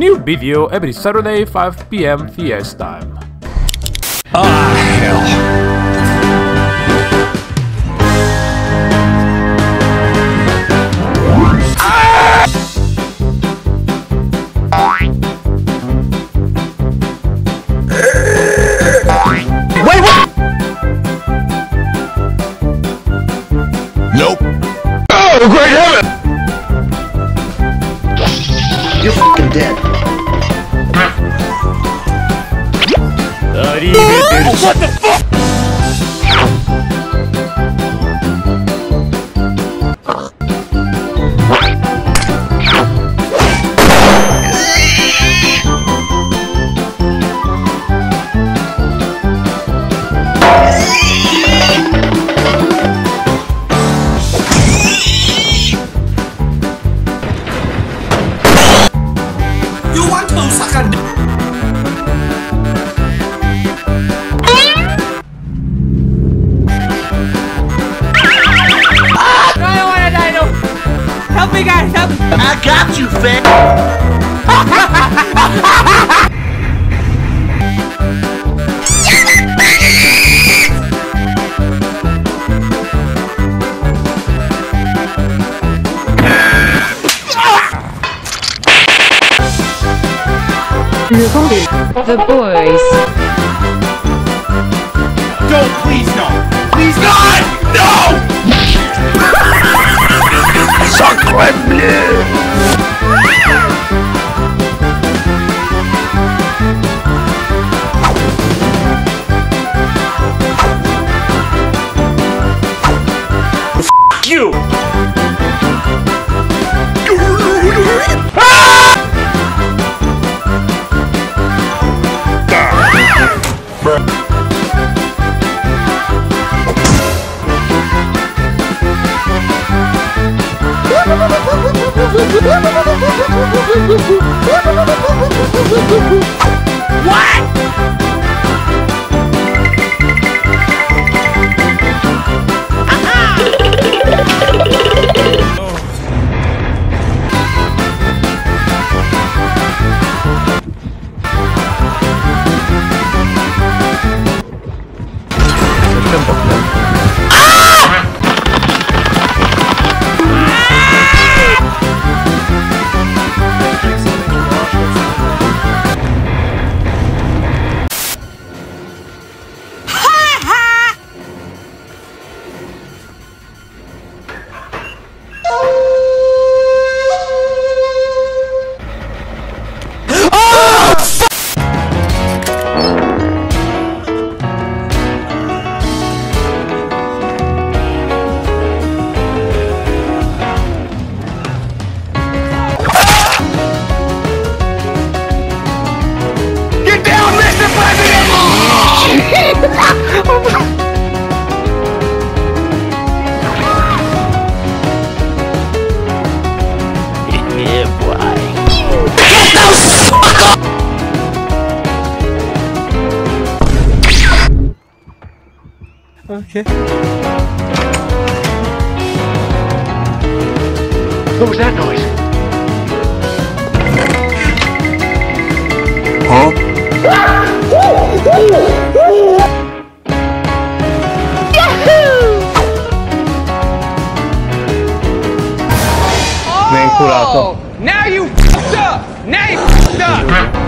new video every Saturday 5 pm TS time. Ah, hell. Nope. Oh, great heaven! You're fucking dead. What the fuck? Help me, guys, help. I got you, fam. The boys. Don't, please, no. Sacre Thank you. What was that noise? Oh, now you fucked up. Now you fucked up.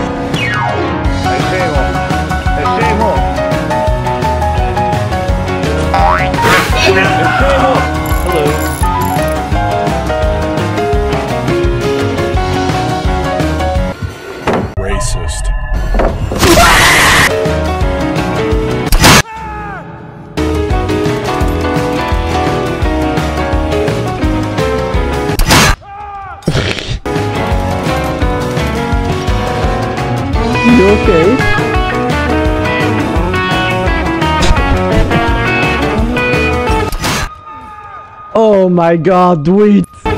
My god, wait.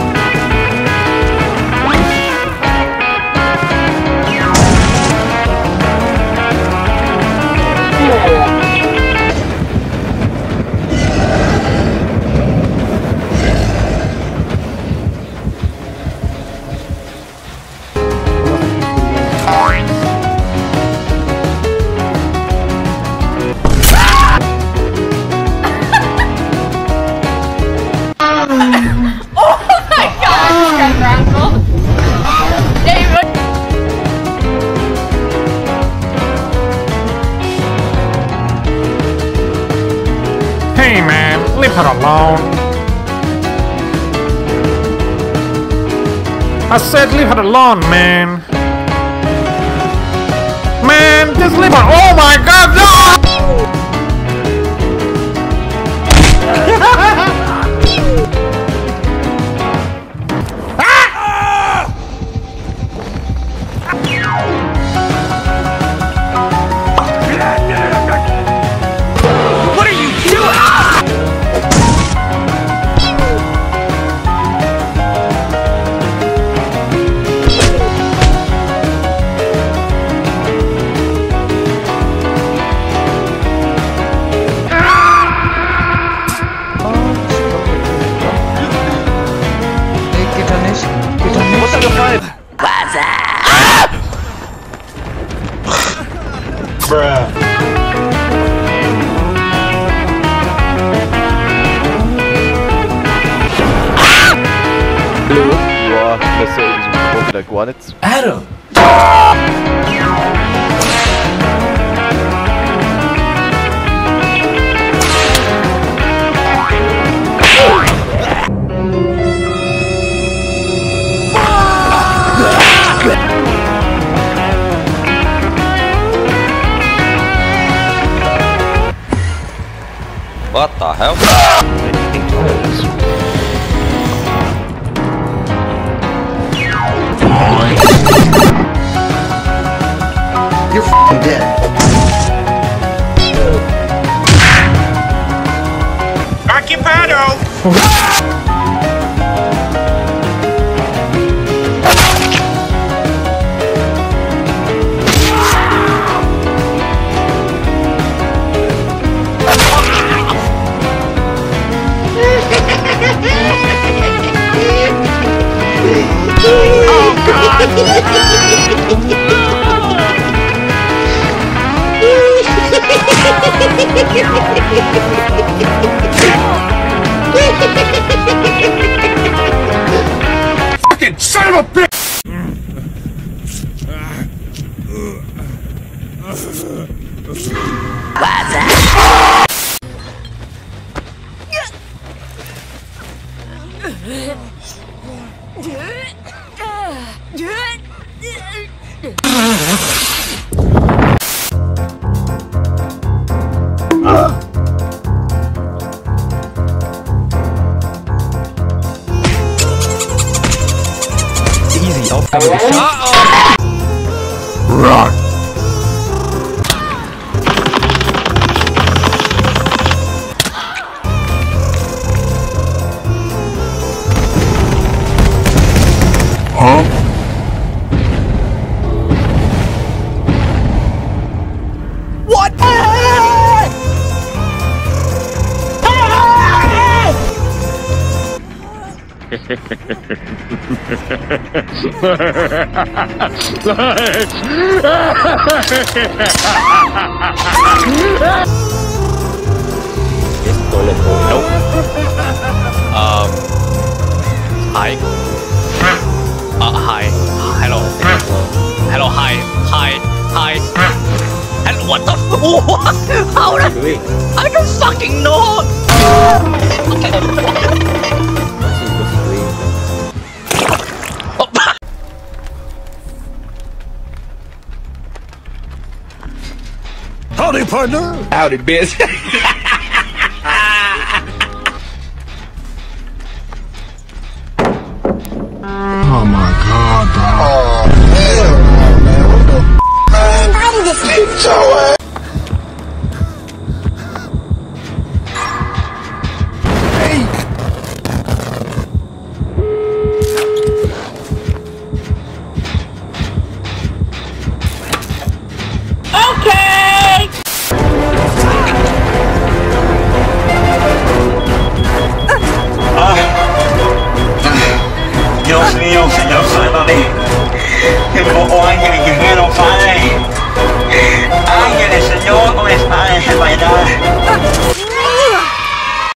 Leave her alone. I said leave her alone, man. Man, just leave her. Oh my god, no! Ja, besser in diesem Sport wieder gar nichts. Adam! Oh, Occupado! Fucking son of a bitch! 啊！Um. Hi. Uh, hi. Hello. Hello. Hi. Hi. Hi. Hello. What the? f- What? How did? I don't fucking know. Oh, partner! Howdy, bitch.